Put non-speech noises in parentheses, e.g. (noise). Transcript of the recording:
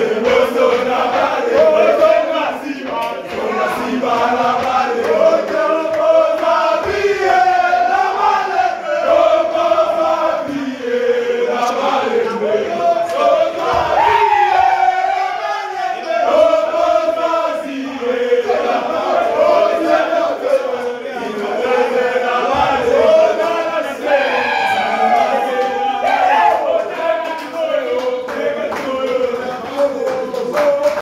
Wait, (laughs) Lord.